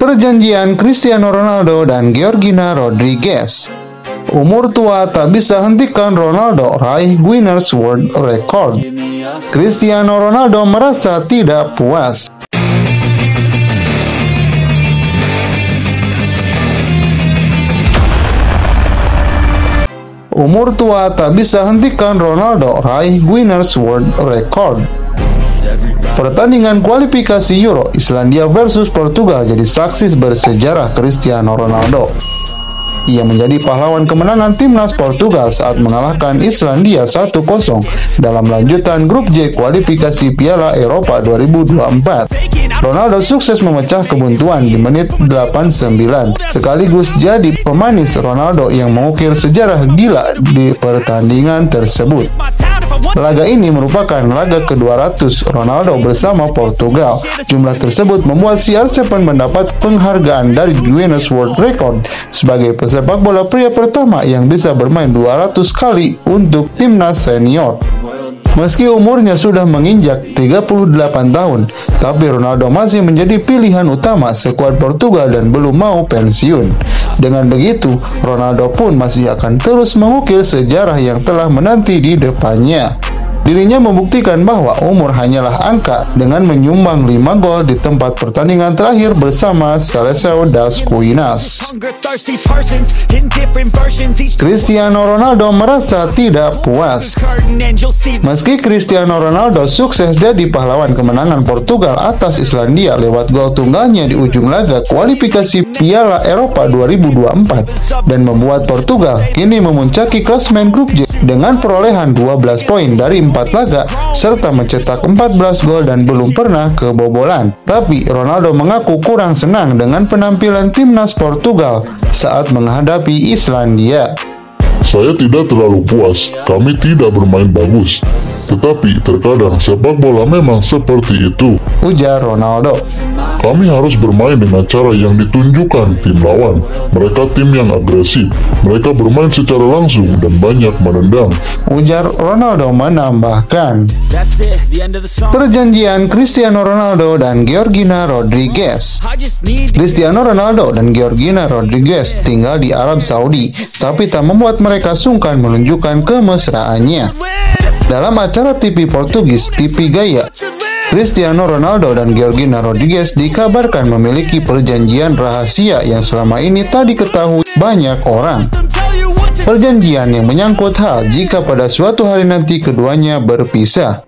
Perjanjian Cristiano Ronaldo dan Georgina Rodriguez Umur tua tak bisa hentikan Ronaldo raih Guinness World Record. Cristiano Ronaldo merasa tidak puas. Umur tua tak bisa hentikan Ronaldo raih Guinness World Record. Pertandingan kualifikasi Euro Islandia versus Portugal jadi saksi bersejarah Cristiano Ronaldo. Ia menjadi pahlawan kemenangan timnas Portugal saat mengalahkan Islandia 1-0 dalam lanjutan grup J kualifikasi Piala Eropa 2024. Ronaldo sukses memecah kebuntuan di menit 89 sekaligus jadi pemanis Ronaldo yang mengukir sejarah gila di pertandingan tersebut. Laga ini merupakan laga ke-200 Ronaldo bersama Portugal. Jumlah tersebut membuat CR7 mendapat penghargaan dari Guinness World Record sebagai pesepak bola pria pertama yang bisa bermain 200 kali untuk timnas senior. Meski umurnya sudah menginjak 38 tahun, tapi Ronaldo masih menjadi pilihan utama skuad Portugal dan belum mau pensiun. Dengan begitu, Ronaldo pun masih akan terus mengukir sejarah yang telah menanti di depannya. Dirinya membuktikan bahwa umur hanyalah angka dengan menyumbang 5 gol di tempat pertandingan terakhir bersama Salesao das Cuinas. Cristiano Ronaldo merasa tidak puas. Meski Cristiano Ronaldo sukses jadi pahlawan kemenangan Portugal atas Islandia lewat gol tunggalnya di ujung laga kualifikasi Piala Eropa 2024 dan membuat Portugal kini memuncaki klasmen grup J dengan perolehan 12 poin dari 4 laga serta mencetak 14 gol dan belum pernah kebobolan. Tapi Ronaldo mengaku kurang senang dengan penampilan timnas Portugal saat menghadapi Islandia. Saya tidak terlalu puas, kami tidak bermain bagus. Tetapi terkadang sepak bola memang seperti itu. Ujar Ronaldo. Kami harus bermain dengan cara yang ditunjukkan tim lawan. Mereka tim yang agresif. Mereka bermain secara langsung dan banyak menendang. Ujar Ronaldo menambahkan. Perjanjian Cristiano Ronaldo dan Georgina Rodriguez. Cristiano Ronaldo dan Georgina Rodriguez tinggal di Arab Saudi, tapi tak membuat mereka sungkan menunjukkan kemesraannya. Dalam acara TV Portugis, TV Gaya, Cristiano Ronaldo dan Georgina Rodriguez dikabarkan memiliki perjanjian rahasia yang selama ini tak diketahui banyak orang. Perjanjian yang menyangkut hal jika pada suatu hari nanti keduanya berpisah.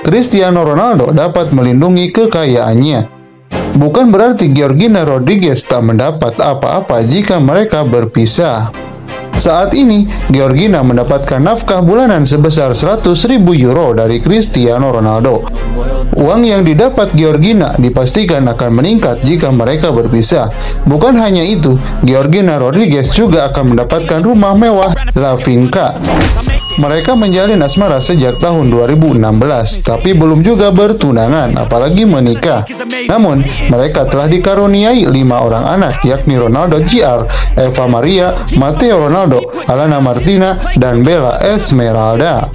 Cristiano Ronaldo dapat melindungi kekayaannya. Bukan berarti Georgina Rodriguez tak mendapat apa-apa jika mereka berpisah. Saat ini, Georgina mendapatkan nafkah bulanan sebesar 100.000 euro dari Cristiano Ronaldo. Uang yang didapat Georgina dipastikan akan meningkat jika mereka berpisah. Bukan hanya itu, Georgina Rodriguez juga akan mendapatkan rumah mewah La Finca. Mereka menjalin asmara sejak tahun 2016, tapi belum juga bertunangan, apalagi menikah. Namun, mereka telah dikaruniai lima orang anak, yakni Ronaldo Jr., Eva Maria, Matteo Ronaldo, Alana Martina, dan Bella Esmeralda.